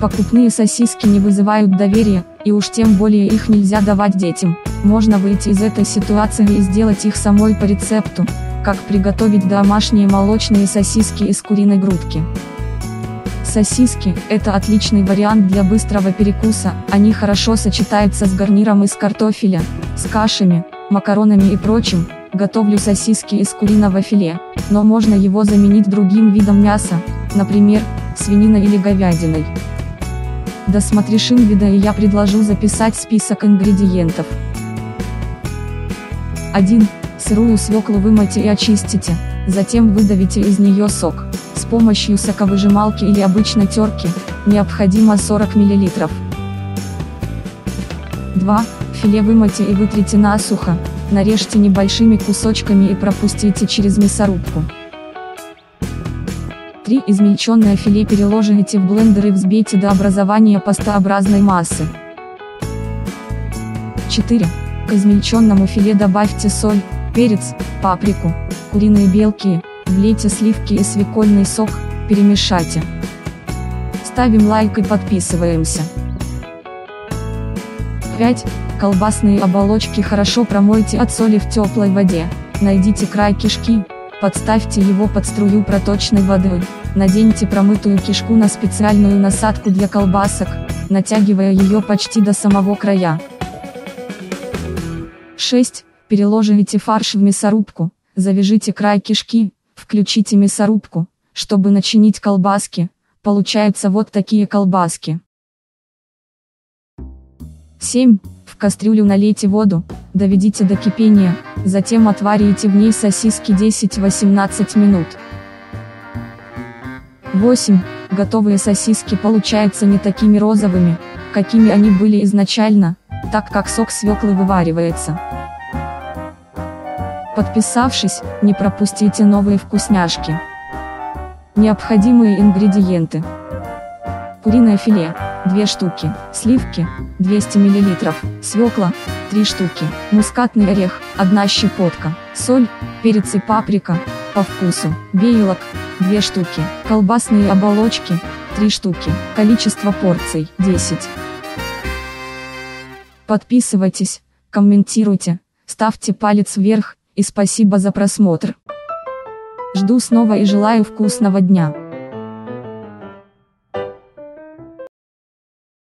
Покупные сосиски не вызывают доверия, и уж тем более их нельзя давать детям. Можно выйти из этой ситуации и сделать их самой по рецепту, как приготовить домашние молочные сосиски из куриной грудки. Сосиски – это отличный вариант для быстрого перекуса, они хорошо сочетаются с гарниром из картофеля, с кашами, макаронами и прочим. Готовлю сосиски из куриного филе, но можно его заменить другим видом мяса, например, свининой или говядиной. Досмотришь вида и я предложу записать список ингредиентов. 1. Сырую свеклу вымойте и очистите, затем выдавите из нее сок. С помощью соковыжималки или обычной терки, необходимо 40 мл. 2. Филе вымойте и вытрите насухо, нарежьте небольшими кусочками и пропустите через мясорубку. 3. Измельченное филе переложите в блендер и взбейте до образования пастообразной массы. 4. К измельченному филе добавьте соль, перец, паприку, куриные белки, влейте сливки и свекольный сок, перемешайте. Ставим лайк и подписываемся. 5. Колбасные оболочки хорошо промойте от соли в теплой воде, найдите край кишки, подставьте его под струю проточной воды, наденьте промытую кишку на специальную насадку для колбасок, натягивая ее почти до самого края. 6. Переложите фарш в мясорубку, завяжите край кишки, включите мясорубку, чтобы начинить колбаски, получаются вот такие колбаски. 7. В кастрюлю налейте воду, доведите до кипения, затем отварите в ней сосиски 10-18 минут. 8. Готовые сосиски получаются не такими розовыми, какими они были изначально, так как сок свеклы вываривается. Подписавшись, не пропустите новые вкусняшки. Необходимые ингредиенты. Куриное филе, 2 штуки, сливки, 200 мл, свекла, 3 штуки, мускатный орех, 1 щепотка, соль, перец и паприка, по вкусу, бейлок, 2 штуки, колбасные оболочки, 3 штуки, количество порций, 10. Подписывайтесь, комментируйте, ставьте палец вверх, и спасибо за просмотр. Жду снова и желаю вкусного дня.